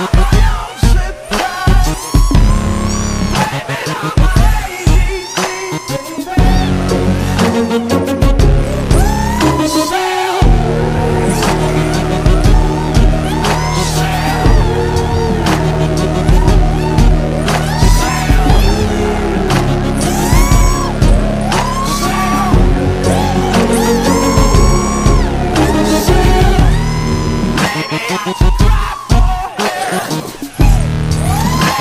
Bye.